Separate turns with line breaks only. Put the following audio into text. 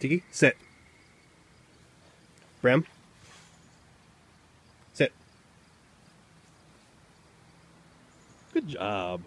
Tiki, sit. Brim. Sit.
Good job.